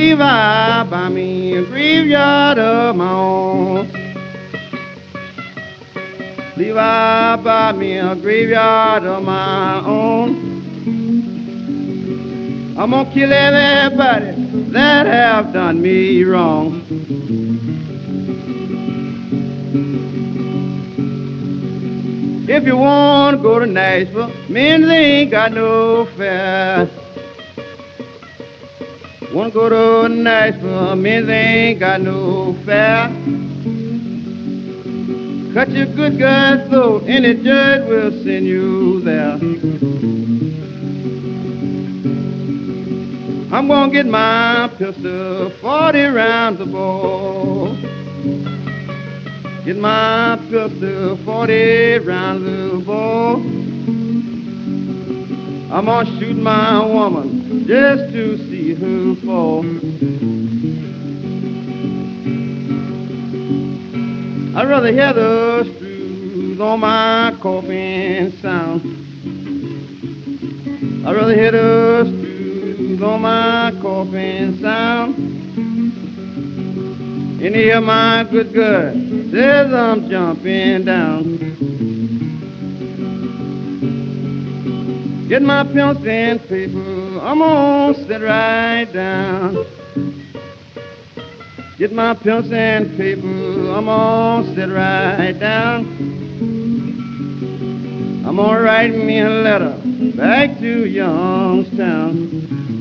gonna leave I by me a graveyard of my own. Leave I by me a graveyard of my own. I'm gonna kill everybody that have done me wrong. If you want to go to Nashville, men they ain't got no fare. Want to go to Nashville, men they ain't got no fare. Cut your good guy's throat, any judge will send you there. I'm gonna get my pistol 40 rounds of ball. Get my pistol 40 rounds of ball. I'm gonna shoot my woman just to see her fall. I'd rather hear the screws on my coffin sound. I'd rather hear the screws on my coffin sound. And hear my good good says I'm jumping down. Get my pencil and paper, I'm gonna sit right down. Get my pencil and paper, I'm gonna sit right down. I'm gonna write me a letter back to Youngstown.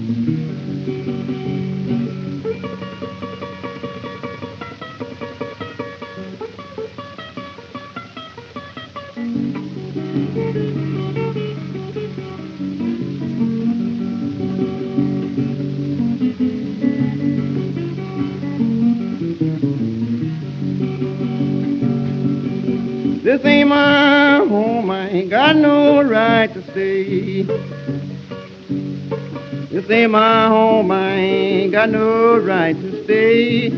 This ain't my home, I ain't got no right to stay. This ain't my home, I ain't got no right to stay.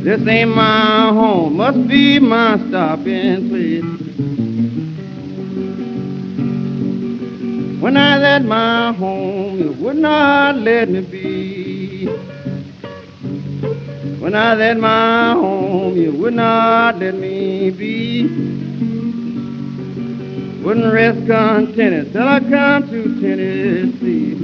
This ain't my home, must be my stopping place. When I left my home, it would not let me be. When I let my home, you would not let me be. Wouldn't rest contented till I come to Tennessee.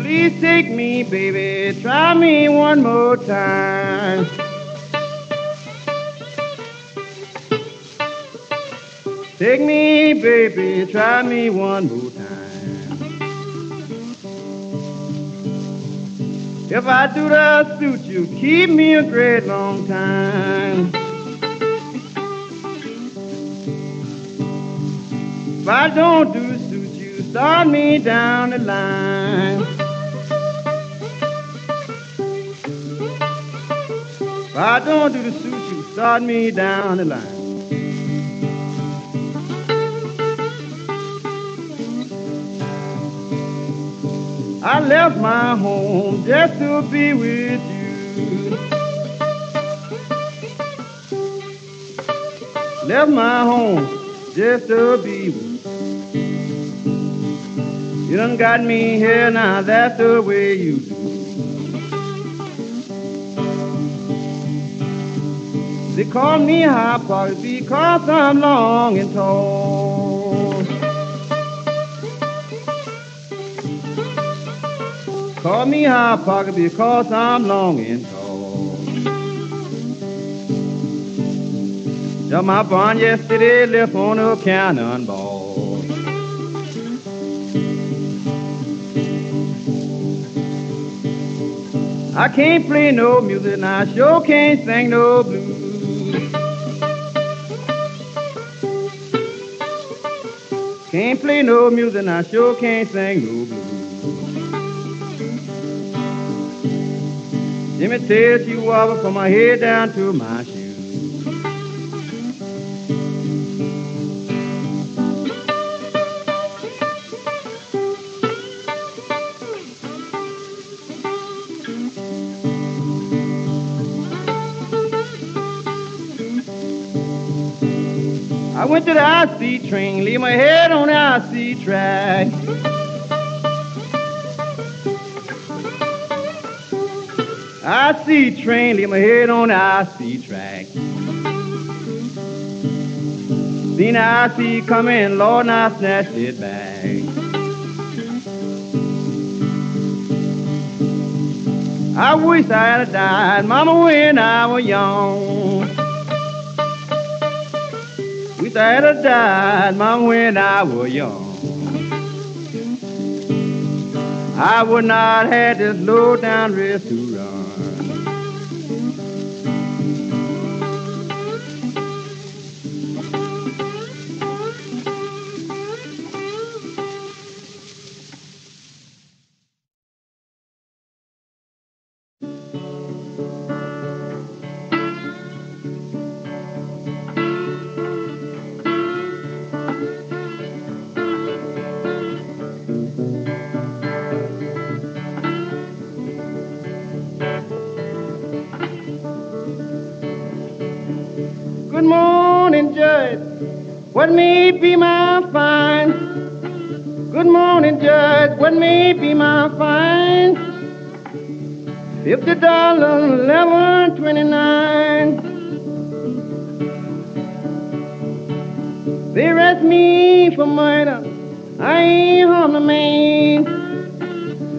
Please take me, baby, try me one more time. Take me, baby, try me one more time. If I do the suit you, keep me a great long time. If I don't do suit you, start me down the line. If I don't do the suit you, start me down the line. I left my home just to be with you. Left my home just to be with you. You done got me here now, that's the way you do. They call me high pocket because I'm long and tall. Call me high pocket because I'm long and tall. Just my barn yesterday left on a cannonball. I can't play no music and I sure can't sing no blues. Can't play no music and I sure can't sing no blues. Jimmy tears you over from my head down to my shoes. I went to the IC train, leave my head on the IC track. IC train, leave my head on the IC track. Seen the IC coming, Lord, and I snatched it back. I wish I had died, Mama, when I was young. Wish I had died, Mama, when I was young. I would not have this low down risk What may be my fine? Good morning, Judge. What may be my fine? Fifty dollars, eleven twenty-nine. They arrest me for murder. I ain't harm the man.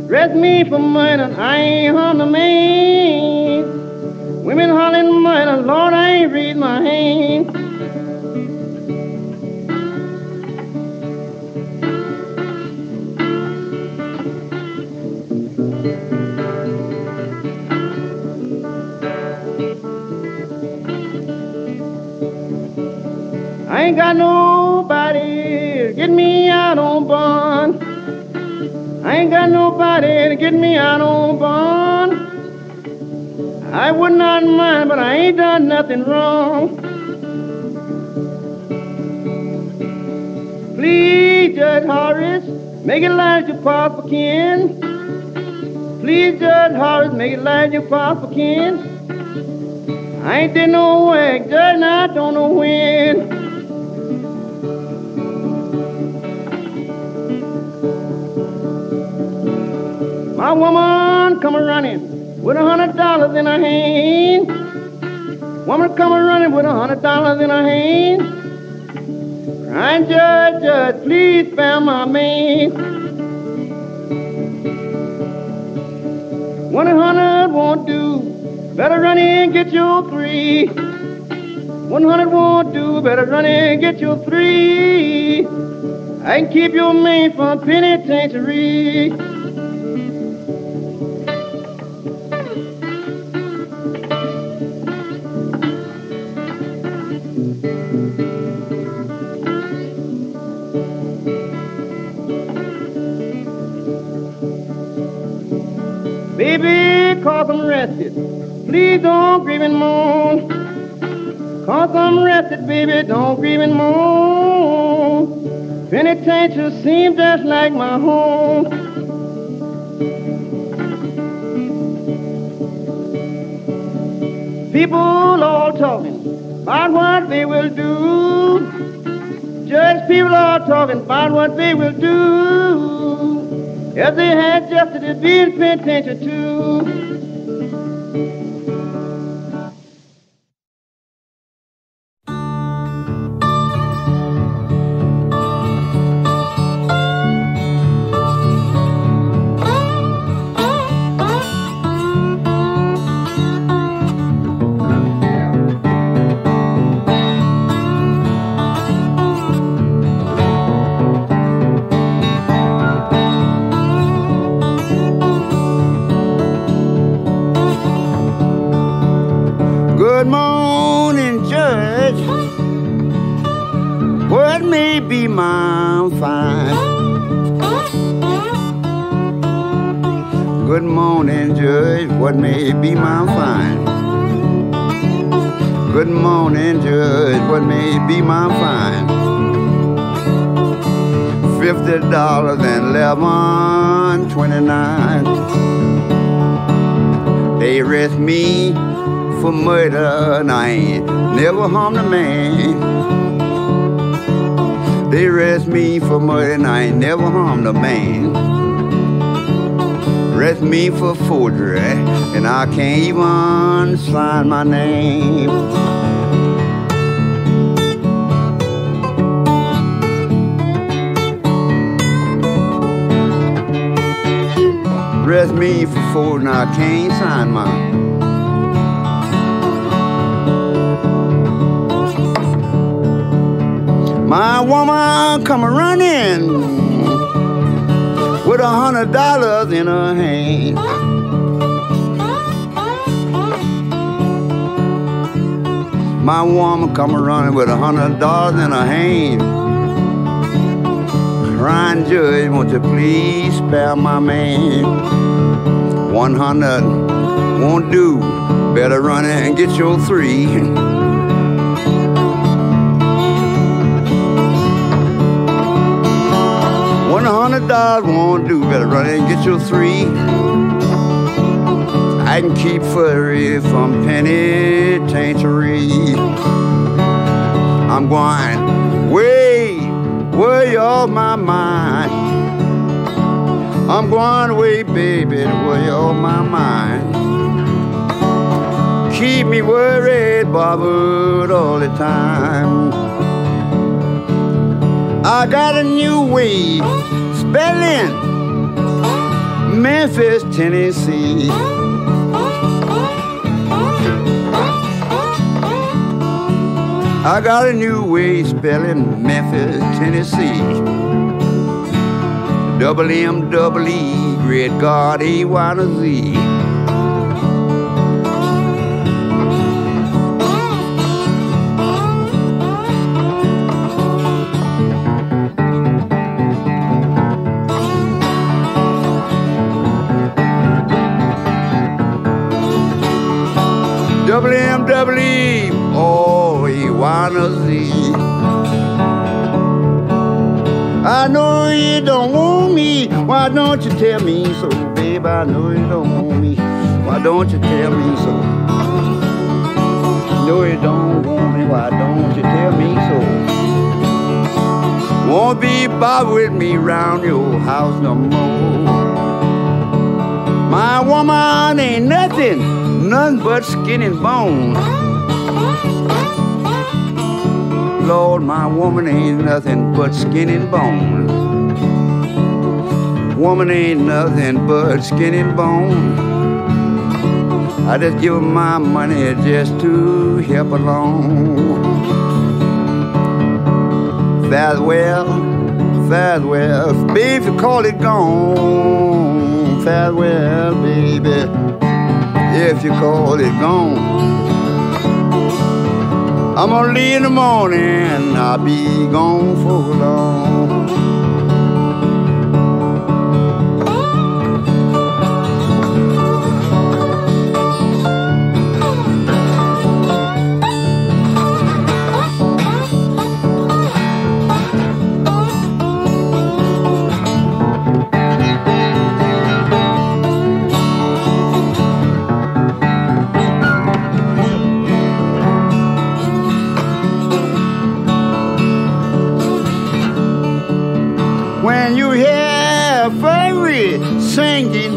Arrest me for murder. I ain't harm the man. Women hollering murder, Lord, I ain't read my hand. Ain't got nobody to get me out on bond. I ain't got nobody to get me out on bond. I would not mind, but I ain't done nothing wrong. Please, Judge Horace, make it like your papa Ken. Please, Judge Horace, make it like your papa Ken. I ain't did no work, Judge, and I don't know when. My woman come a running with a hundred dollars in her hand. Woman come a running with a hundred dollars in her hand. Crying, Judge, Judge, please spare my man. One hundred won't do. Better run in get your three. One hundred won't do. Better run in get your three. I can keep your man from penitentiary. Cause I'm rested. Please don't grieve and moan. Cause I'm rested, baby, don't grieve and moan. Penitentiary seems just like my home. People all talking about what they will do. Judge, people are talking about what they will do. If they had justice, it'd be in penitentiary too. Never harmed a man. They arrest me for murder and I ain't never harmed a man. Arrest me for forgery and I can't even sign my name. Arrest me for forgery and I can't sign mine. My woman come running with a hundred dollars in her hand. My woman come running with a hundred dollars in her hand. Crying judge, won't you please spare my man? One hundred won't do. Better run and get your three. Dollars won't do. Better run and get your three. I can keep furry from penitentiary. I'm going way, way off my mind. I'm going away, baby, way off my mind. Keep me worried, bothered all the time. I got a new way spelling Memphis, Tennessee. I got a new way of spelling Memphis, Tennessee. Double M, double E, Great God, A, Y, to Z. babe? I know you don't want me. Why don't you tell me so? know you don't want me. Why don't you tell me so? Won't be bothered me round your house no more. My woman ain't nothing, nothing but skin and bone. Lord, my woman ain't nothing but skin and bone. Woman ain't nothing but skin and bone. I just give her my money just to help along. Farewell, farewell, baby, if you call it gone. Farewell, baby, if you call it gone. I'm gonna leave in the morning, I'll be gone for long.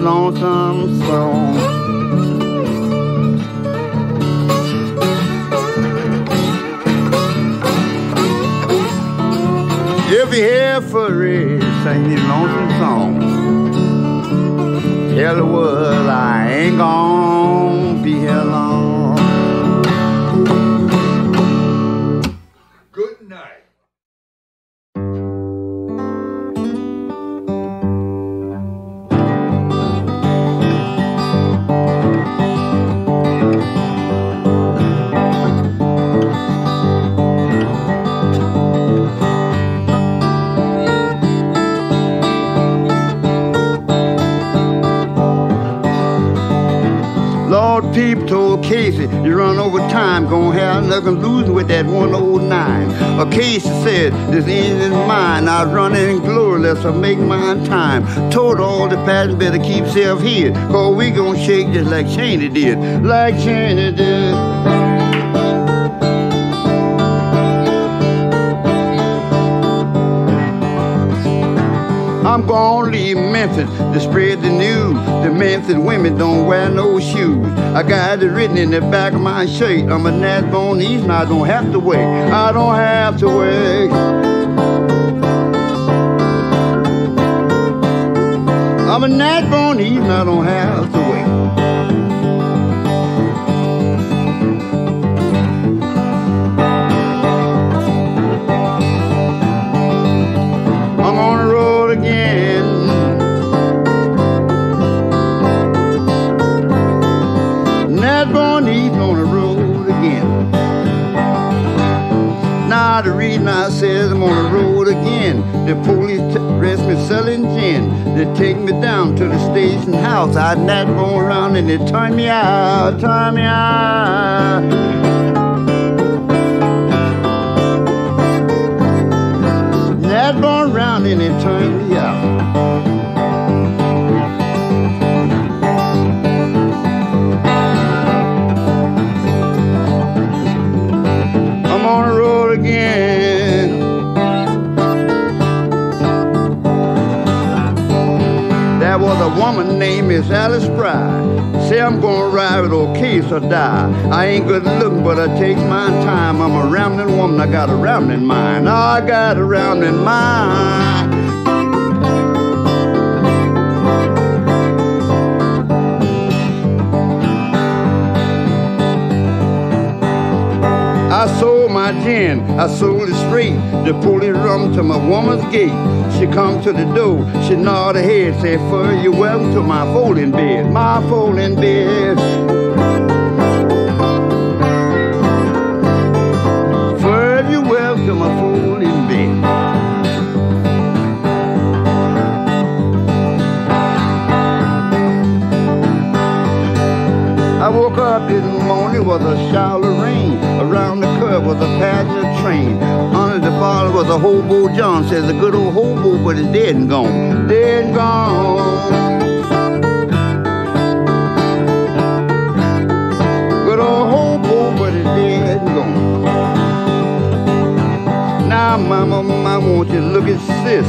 Lonesome. If you hear Furry sing these lonesome songs, tell the world I ain't gonna let's make mine time. Told all the passengers better keep self hid, cause we gonna shake just like Cheney did, like Cheney did. I'm gonna leave Memphis to spread the news. The Memphis women don't wear no shoes. I got it written in the back of my shirt. I'm a Nashbone East and I don't have to wait. I don't have to wait. I'm a Nashbone East and I don't have to wait. I'm on the road again. Nashbone East on the road again. Now the reason I says I'm on the road again, the police arrest me selling They take me down to the station house. I'd not going around and they turn me out, turn me out. Going around and they turn woman name is Alice Fry. Say I'm gonna ride with case or die. I ain't good looking, but I take my time. I'm a rambling woman, I got a rambling mind. I got a rambling mind. I sold my gin, I sold it straight. The police run to my woman's gate. She come to the door, she nod her head, say, "For you welcome to my folding bed, my folding bed." For you welcome to my folding bed. I woke up this morning was a shower of rain. Around the curve was a passenger train. Was a hobo John. Says a good old hobo, but it's dead and gone. Dead and gone. Good old hobo, but it's dead and gone. Now, mama, I want you look at sis.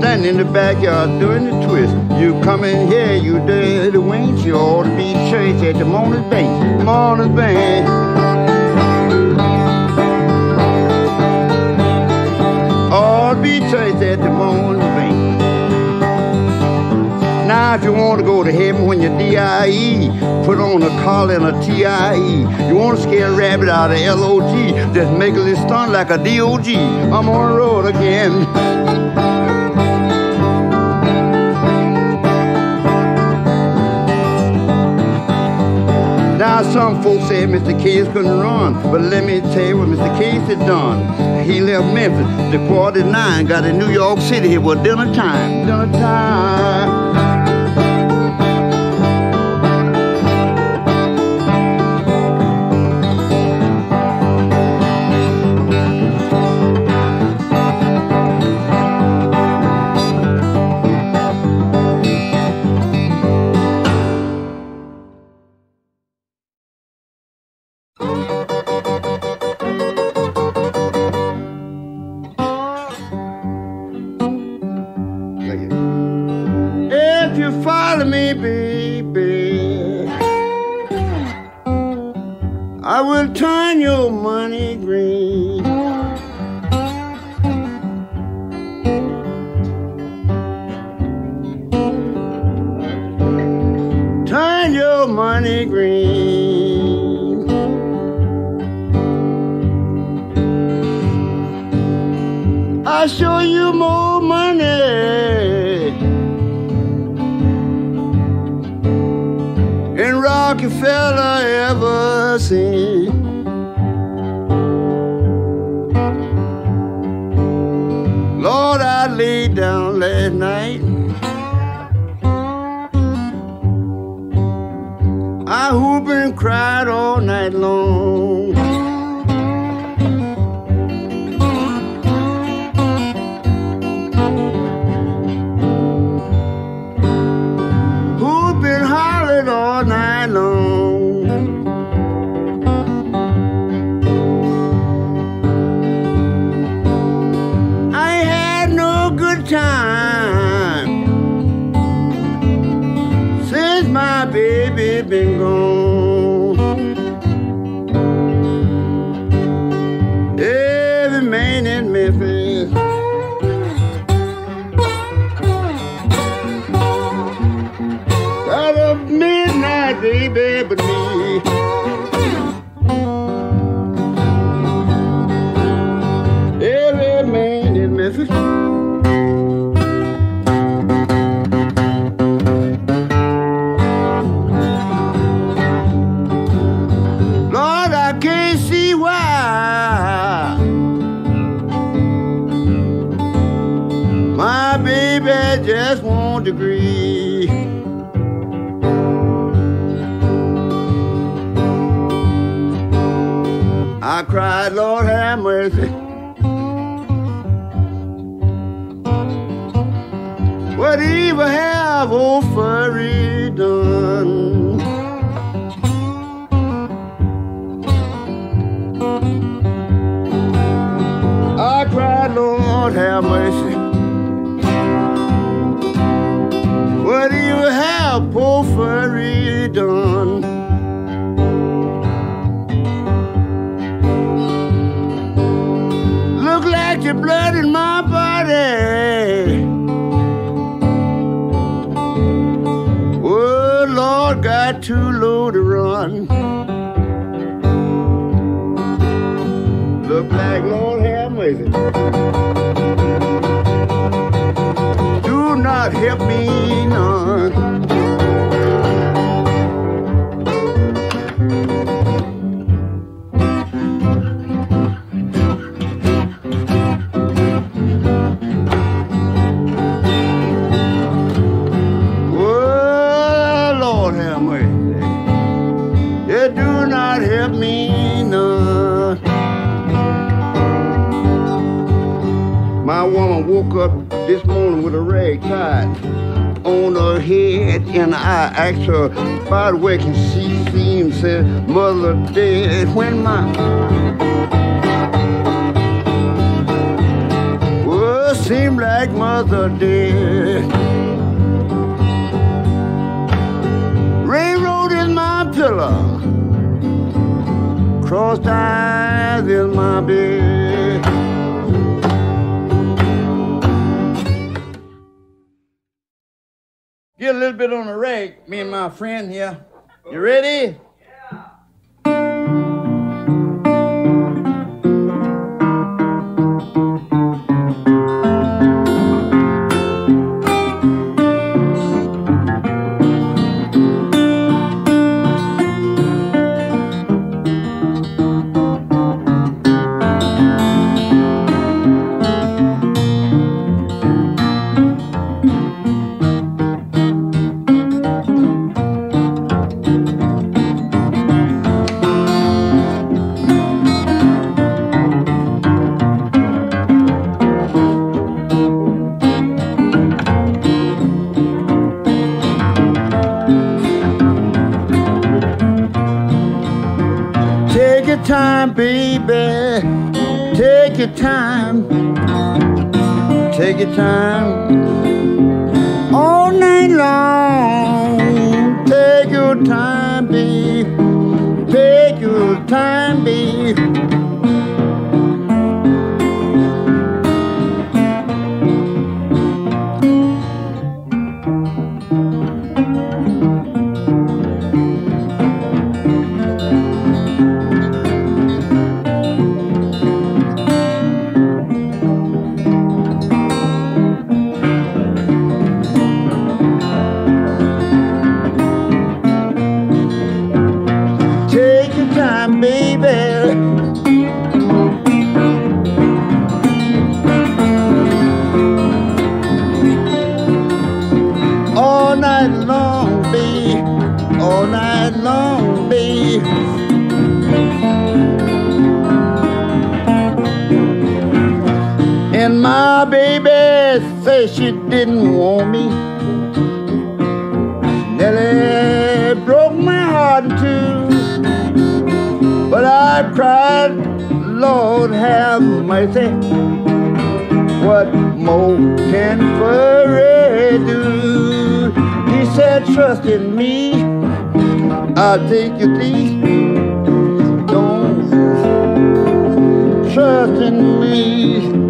Standing in the backyard doing the twist. You come in here, you dirty wench. You ought to be church at the morning bank. Morning bank. Morning. Now, if you want to go to heaven when you're DIE, put on a collar and a TIE. You want to scare a rabbit out of LOG, just make it stunt like a DOG. I'm on the road again. Now some folks say Mr. Case couldn't run, but let me tell you what Mr. Case had done. He left Memphis, departed nine, got in New York City. It was dinner time, dinner time. I will turn your money green. Turn your money green. I show you more money. and Rockefeller ever seen. I cried, Lord have mercy. What evil have old furry done? I cried, Lord have mercy. What evil have poor furry done? With tied on her head, and I asked her the way can she see and said, Mother dead when my Well, seem like mother dead. Railroad is my pillow, crossed eyes is my bed. Get a little bit on the rag, me and my friend here. You ready? She didn't want me. Nearly broke my heart in two. But I cried, Lord have mercy. What more can furry do? He said, trust in me. I'll take you thee. Don't trust in me.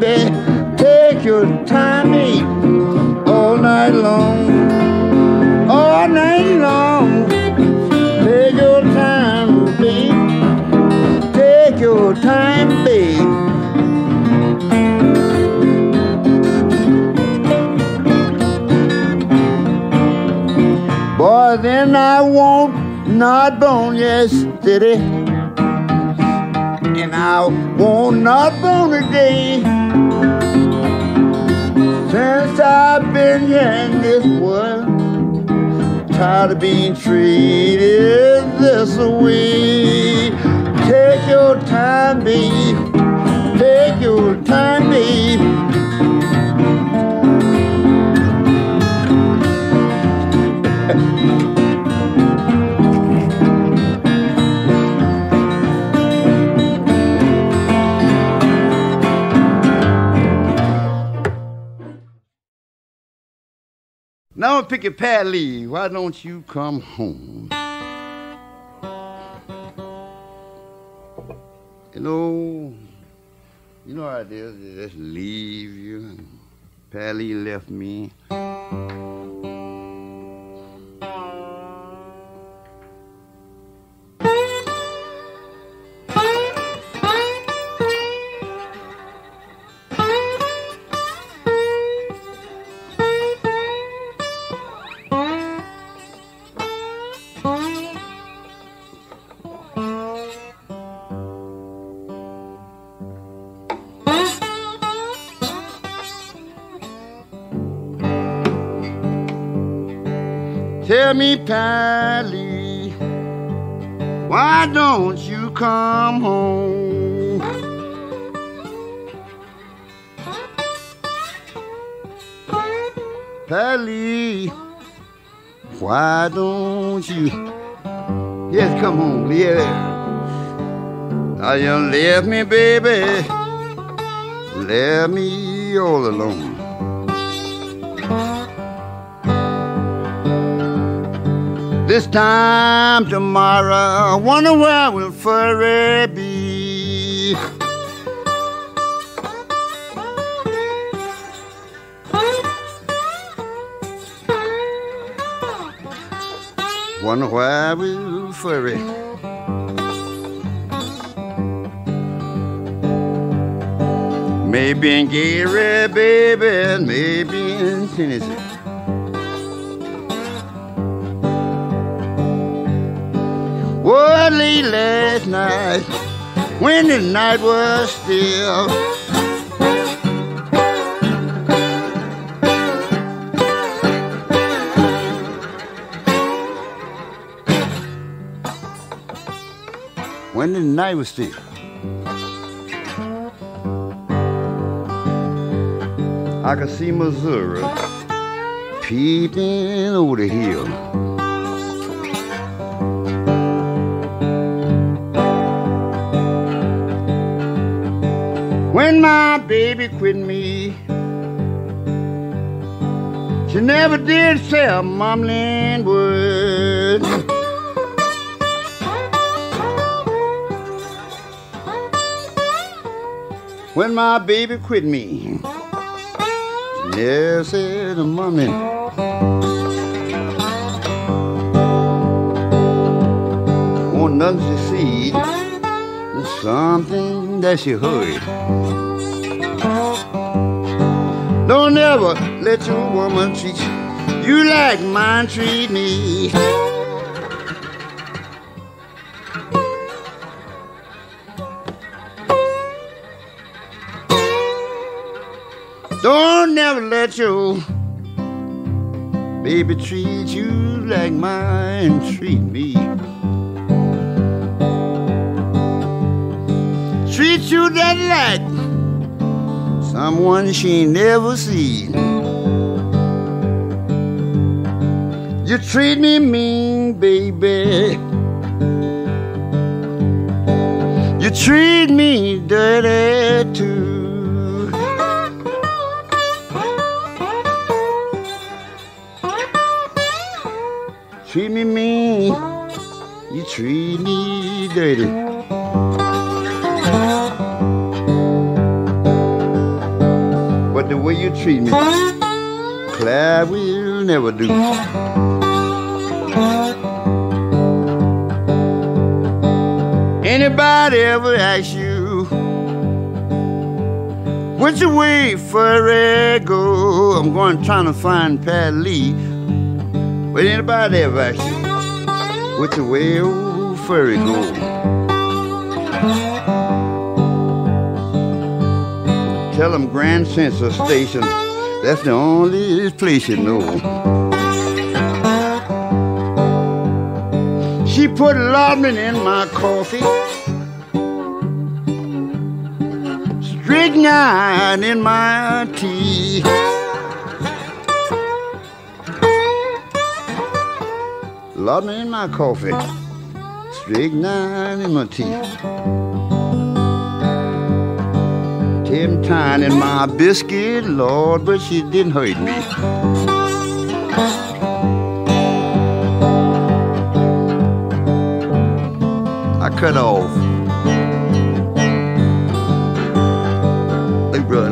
Take your time, baby. Take your time. All night long. All night long. Take your time, babe. Take your time, babe. Boy, then I won't not bone yesterday. and I won't not bone a day since I've been here in this world. Tired of being treated this way. Take your time, babe. Take your time, babe. Now I'm pick your Lee. Why don't you come home? You know, you know how it is. They just leave you. Pat Lee left me. Tell me, Pally, why don't you come home? Pally, why don't you? Yes, come home, yeah. Now you left me, baby, left me all alone. This time tomorrow, I wonder where will Furry be? Wonder where will Furry? Maybe in Gary, baby, maybe in Tennessee. Last night when the night was still. When the night was still. I could see Missouri peeping over the hill. When my baby quit me. She never did say a mumbling word. When my baby quit me, she never said a mumbling. Nothing to see, something that she heard. Don't ever let your woman treat you like mine treat me. Don't never let your baby treat you like mine treat me. You that like someone she ain't never seen. You treat me mean, baby. You treat me dirty too. Treat me mean, you treat me dirty. Treat me, Claire will never do. Anybody ever ask you which way for furry go? I'm going trying to find Pat Lee. But anybody ever ask you which way old furry go? Tell them Grand Central Station. That's the only place you know. She put laudanum in my coffee. Strychnine in my tea. Laudanum in my coffee. Strychnine in my tea. Temptine in my biscuit, Lord, but she didn't hurt me. I cut off. Hey, brother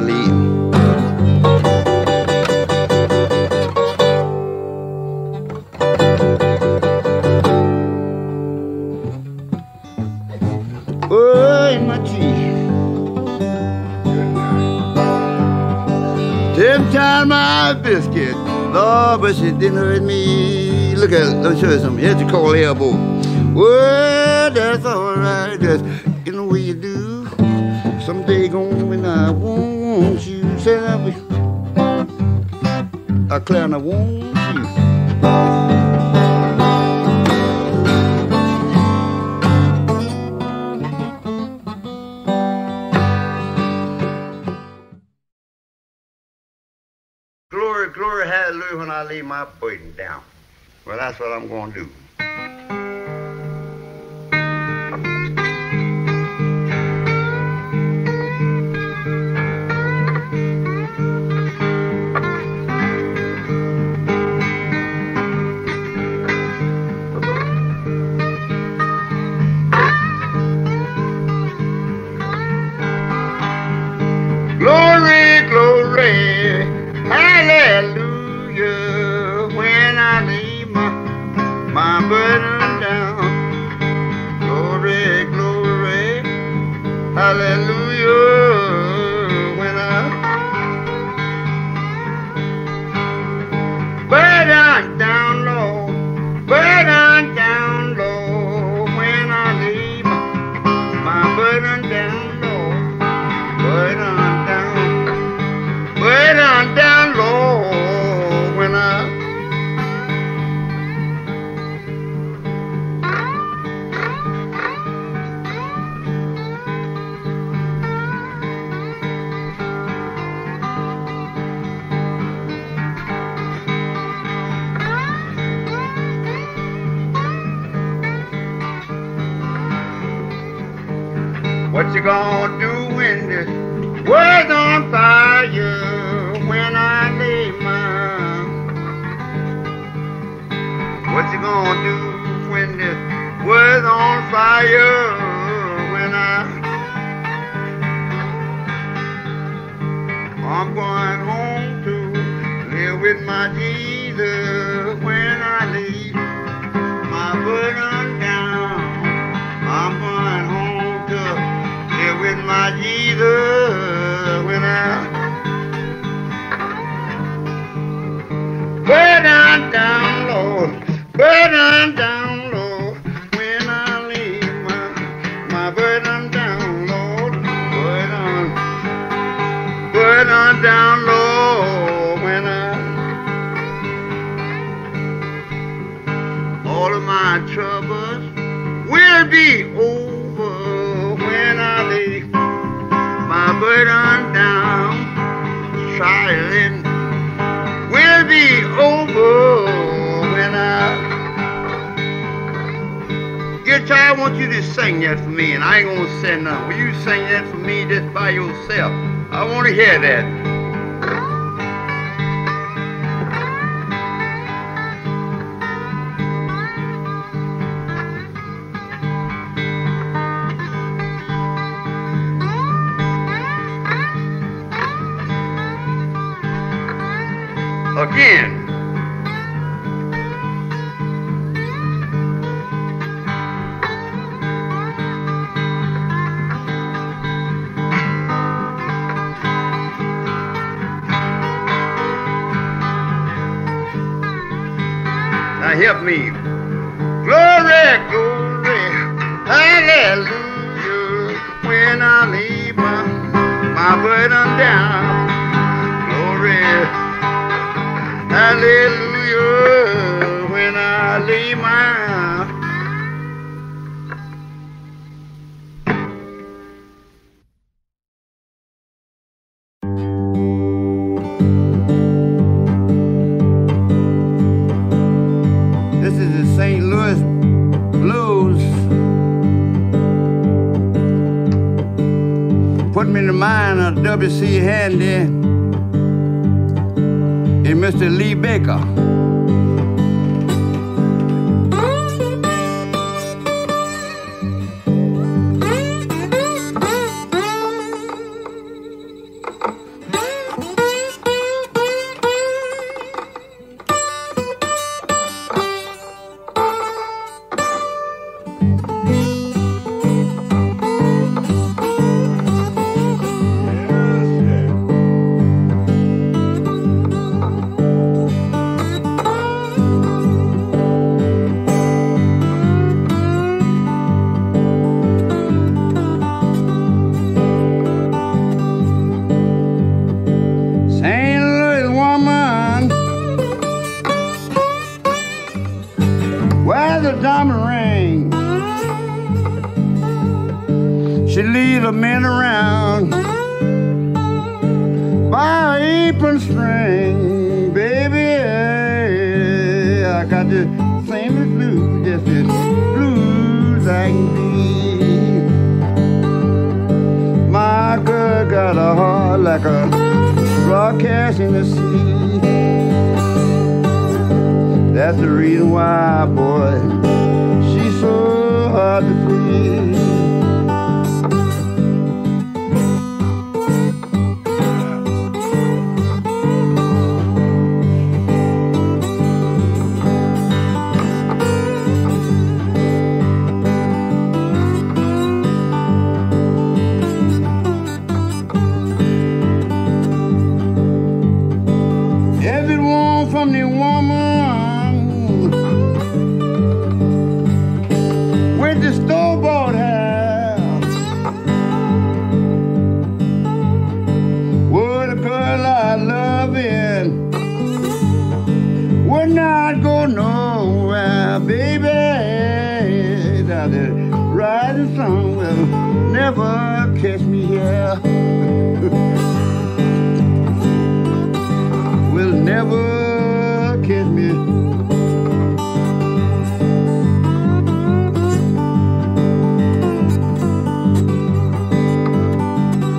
biscuit, Lord, but she didn't hurt me. Look at, let me show you something. Here's your cold elbow. Well, that's all right. Just you know what you do. Someday gonna when I want you, say will. I clown, I want that's what I'm going to do. Down low when I all of my troubles will be over when I lay my burden down. Silent will be over when I. Guitar, I want you to sing that for me, and I ain't gonna say nothing. Will you sing that for me just by yourself? I want to hear that. entender. Never catch me here. will never catch me.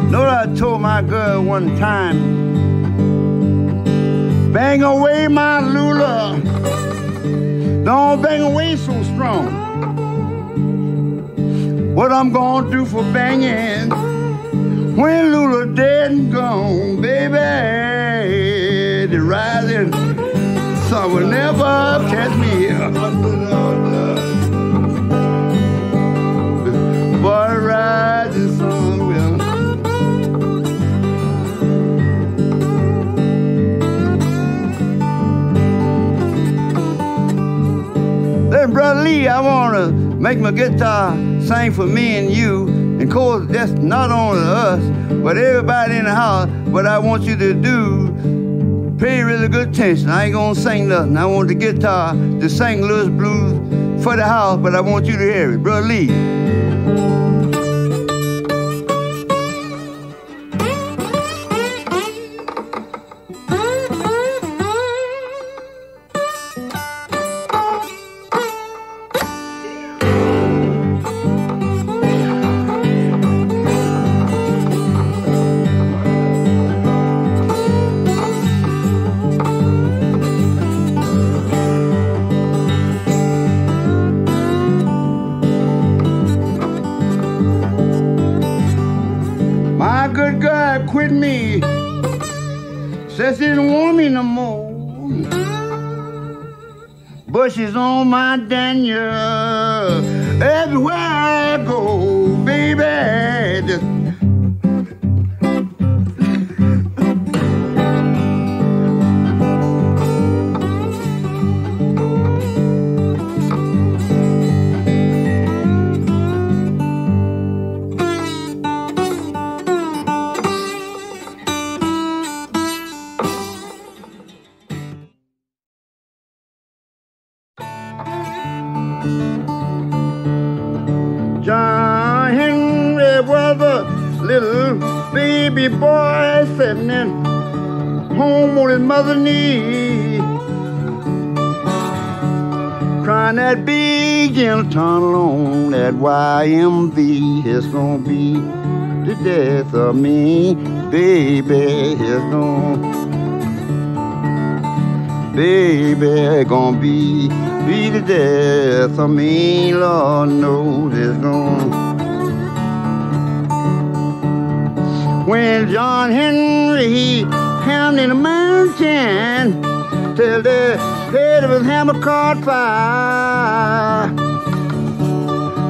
Know I told my girl one time? Bang away my lula. Don't bang away so strong. What I'm gonna do for banging when Lula dead and gone, baby? The rising sun will never catch me the rising sun will. Then, Brother Lee, I want to make my guitar sing for me and you. And of course, that's not only us, but everybody in the house. But I want you to do, pay really good attention. I ain't gonna sing nothing. I want the guitar to sing Louis Blues for the house, but I want you to hear it. Brother Lee. Good quit me. Says she didn't want me no more. Bushes on my Daniel. Everywhere I go, baby mother's crying that big gentle tunnel on that YMV. It's gonna be the death of me, baby. It's gonna baby, gonna be be the death of me. Lord knows it's gonna. When John Henry hammed in the mountain till the head of his hammer caught fire.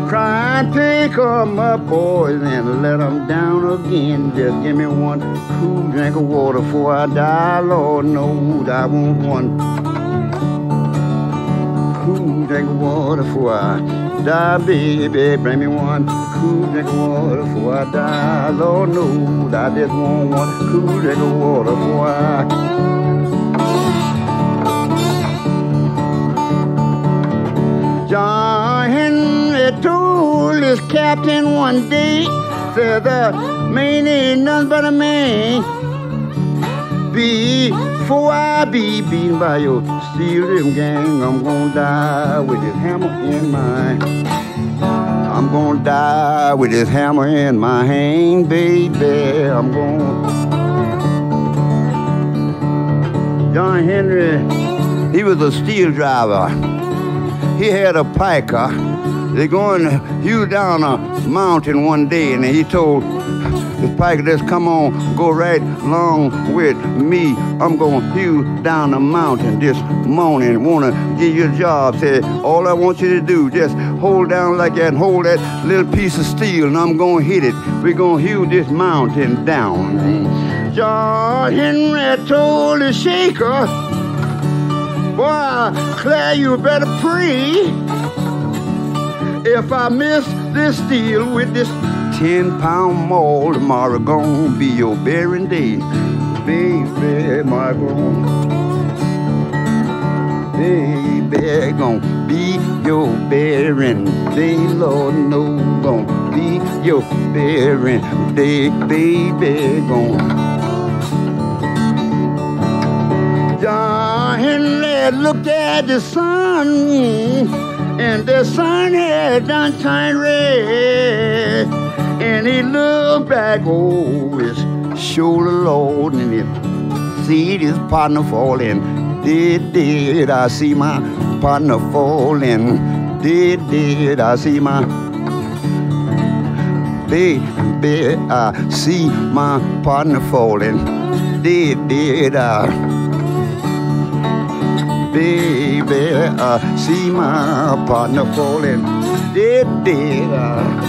Crying, pick 'em up, boys, and let 'em down again. Just give me one cool drink of water before I die. Lord knows I want one cool drink of water before I die, baby. Bring me one cool drink water before I die. Lord knows I just want one cool drink of water before I. John Henry told his captain one day, said the man ain't nothing but a man. Before I be beaten by your steel rim gang, I'm gonna die with this hammer in my I'm gonna die with this hammer in my hand, baby. I'm gonna John Henry, he was a steel driver. He had a piker. They're going to hew down a mountain one day, and he told this piker, just come on, go right along with me. I'm gonna hew down the mountain this morning. Wanna give you a job. Said, all I want you to do, just hold down like that and hold that little piece of steel, and I'm gonna hit it. We're gonna hew this mountain down. John Henry told the shaker, Boy, Claire, you better pray. If I miss this deal with this 10 pound maul, tomorrow gonna be your bearing day. Baby, my gonna, baby, gonna be your bearing day. Lord, no, gonna be your bearing day, baby, gonna. John Henry looked at the sun, and the sun had done turned red. And he looked back over his shoulder, Lord, and he see his partner falling. Did, did I see my partner falling? Did, did I see my baby? I see my partner falling. Did, did I? baby. I see my partner falling. Did, did I?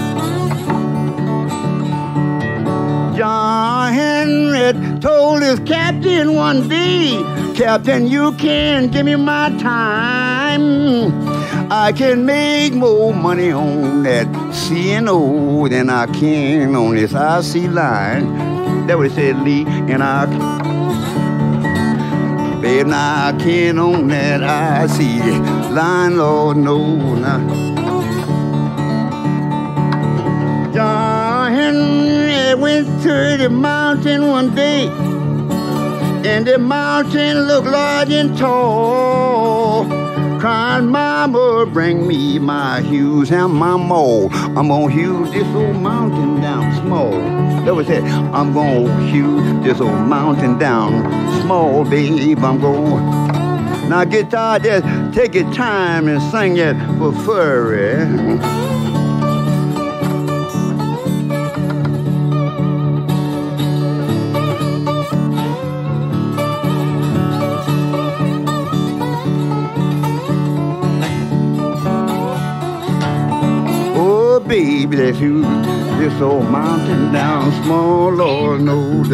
Told his captain one day, Captain, you can give me my time. I can make more money on that C&O than I can on this IC line. That what he said, Lee, and I Babe, now I can't own that I see line, Lord, no, now. John to the mountain one day, and the mountain looked large and tall. Crying, Mama, bring me my hues and my mold. I'm gonna hew this old mountain down small. That was it. I'm gonna hew this old mountain down small, babe. I'm gonna. Now, guitar, just take your time and sing it for furry. Baby, let's hew this old mountain down. Small, Lord knows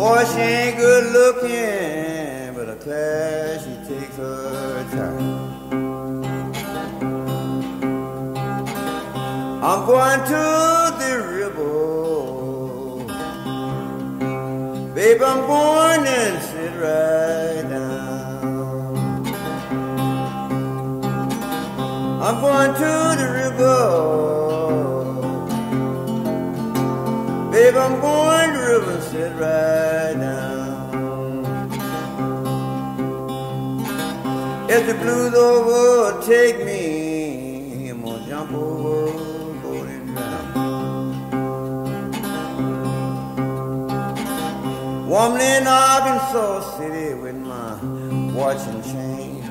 Boy, she ain't good looking, but a class she takes her time. I'm going to the river, babe. I'm going and sit right down. I'm going to the river, babe. I'm going to the river sit right If the blues overtake me, I'm gonna jump overboard and drown. Woman in Arkansas City with my watch and chain.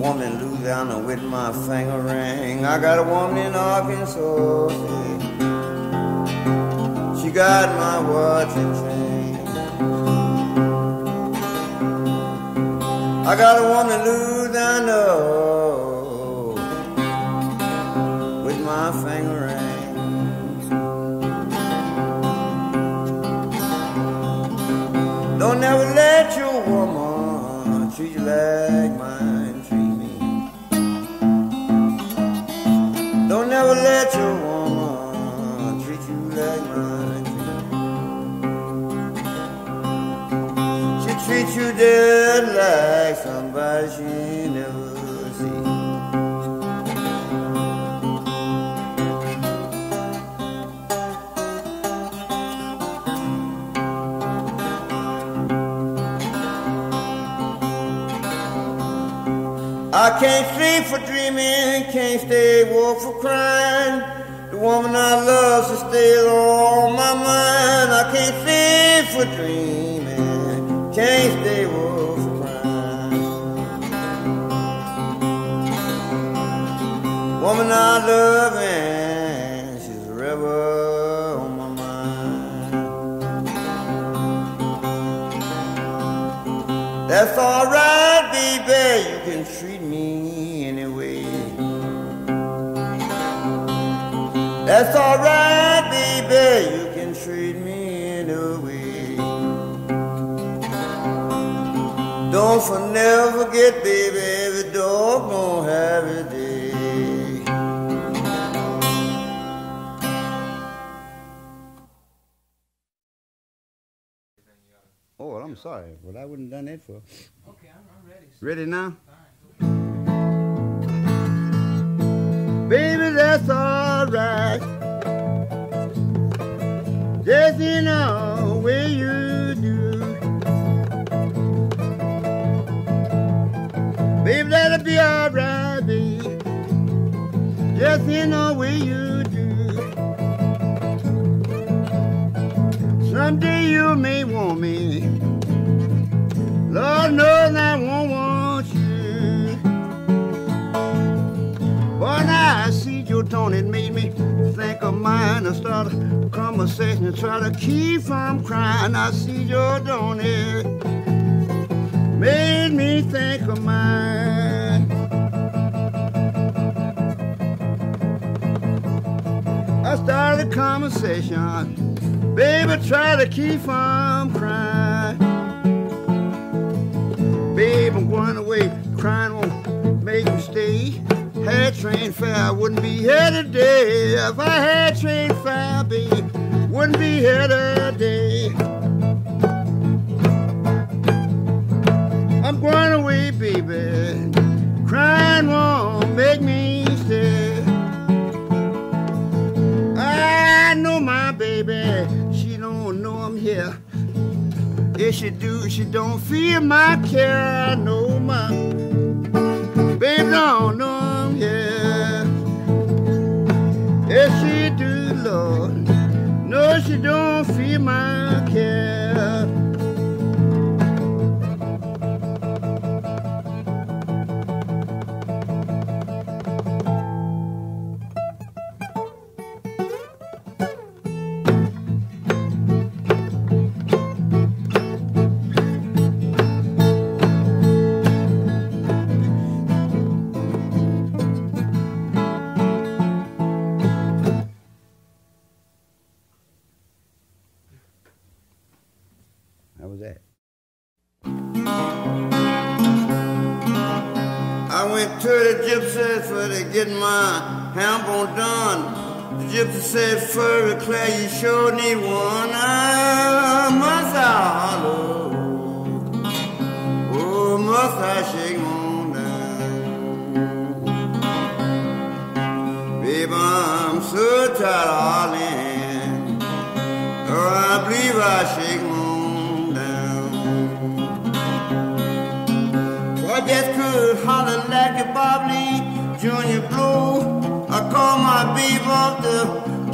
Woman in Louisiana with my finger ring. I got a woman in Arkansas City. She got my watch and chain. I got a woman lose, I know, with my finger ring. Don't never let your woman treat you like mine treat me. Don't never let your woman treat you like mine treat me. She treat you dead like I can't sleep for dreaming, can't stay woke for crying. The woman I love, she stays on my mind. I can't sleep for dreaming, can't stay Love, and she's forever on my mind. That's alright, baby. You can treat me anyway. That's alright, baby. You can treat me anyway. Don't for never forget, baby. Every dog gonna have a but I wouldn't have done that for. Okay, I'm, I'm ready. Ready now? Baby, that's alright. Just in the way you do. Baby, that'll be alright, baby. Just in the way you do. Someday you may want me. Lord knows I won't want you. But now I see your tone, it made me think of mine. I start a conversation and try to keep from crying. I see your tone, it made me think of mine. I started a conversation, baby, try to keep from crying. Babe, I'm going away. Crying won't make me stay. Had train fare, I wouldn't be here today. If I had train fare, babe, wouldn't be here today. I'm going away, baby. Crying won't make me stay. I know my baby, she don't know I'm here. If she do, she don't feel my care. I know my baby don't know I'm here. If she do, Lord, no, she don't feel my care. get my hemp on done. The gypsy said, furry clay, you sure need one. Ah, I must I hollow. Oh, must I shake on down. Baby, I'm so tired of hollering. Oh, I believe I shake on down. So I just could holler like a bobbly junior of the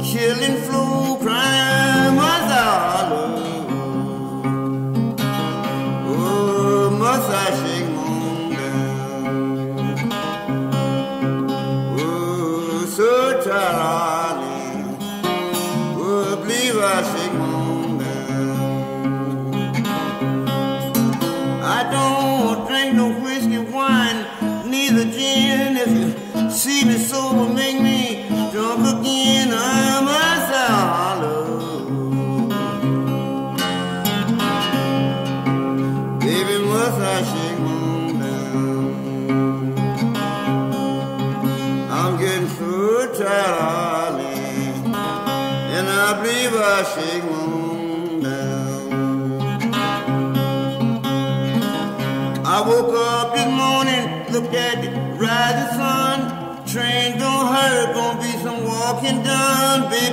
killing flu. Crime was all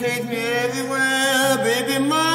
take me everywhere, baby. My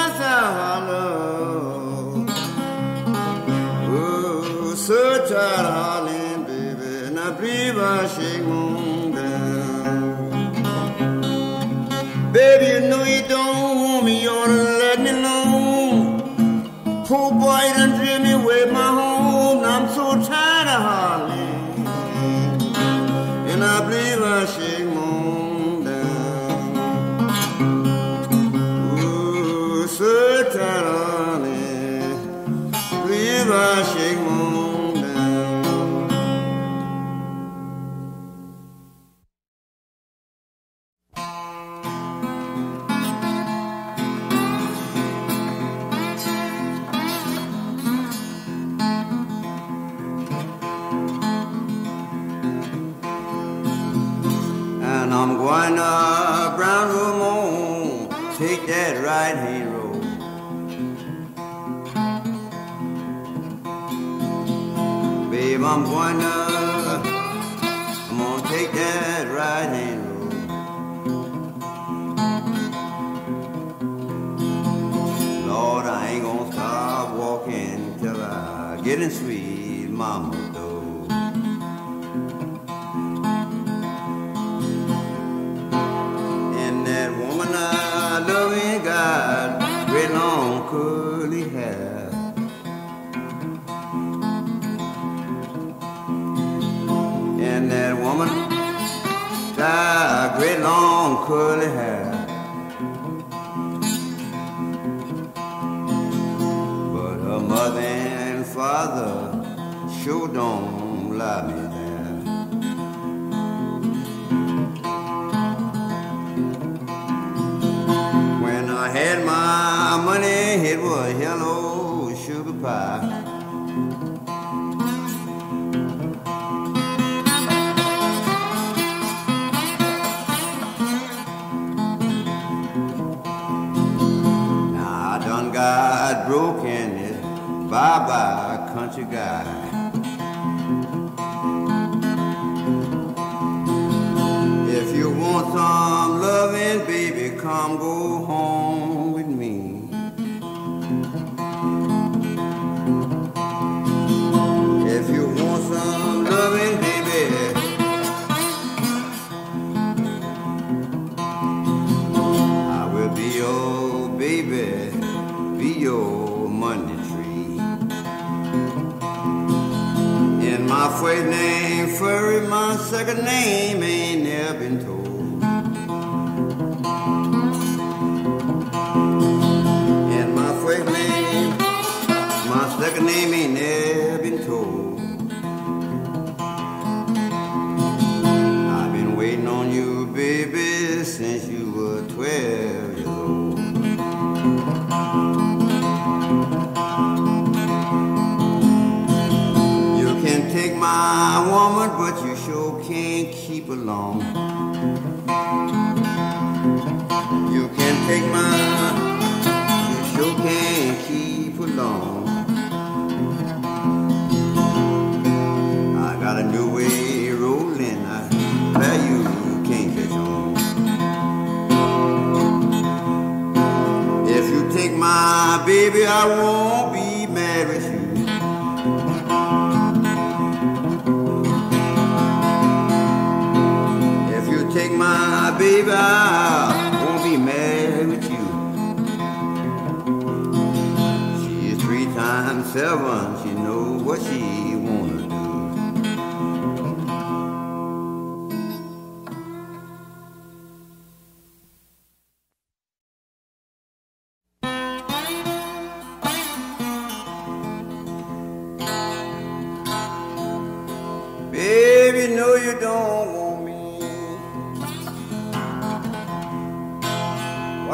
Shiva Shiva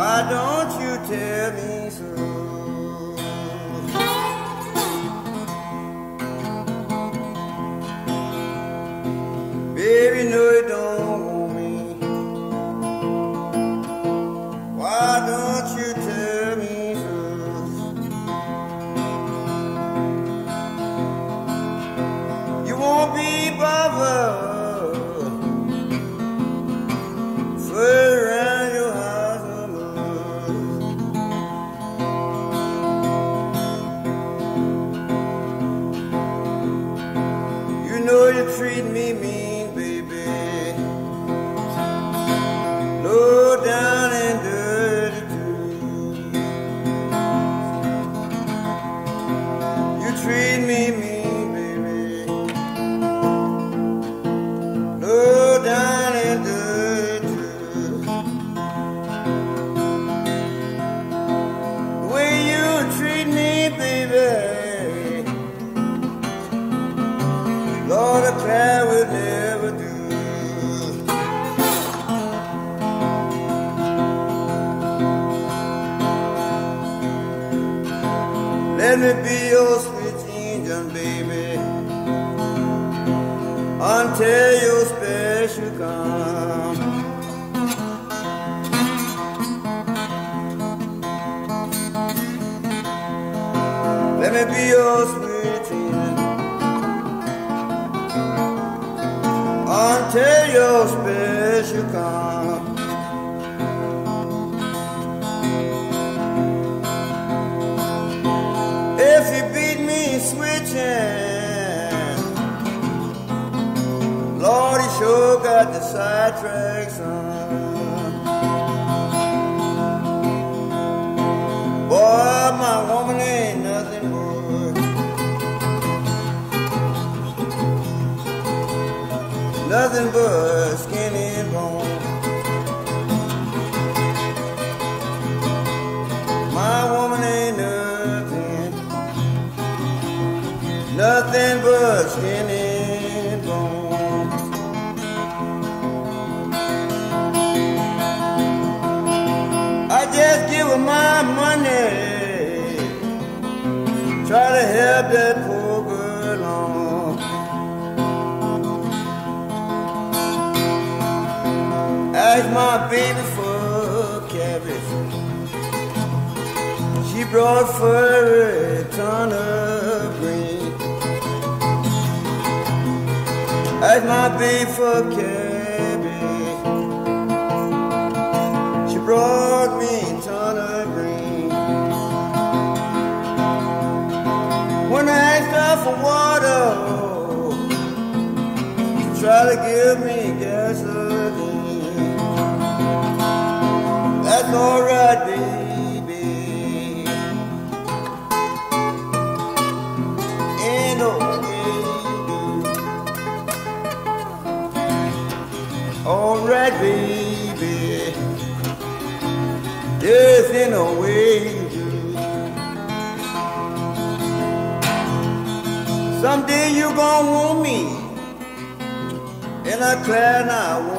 Why don't you tell me? got the sidetracks on. Boy, my woman ain't nothing but Nothing but. brought for a ton of green. As my beef for cabbage, she brought me a ton of green. When I asked her for water, she tried to give me. Someday you gonna want me, and I I won't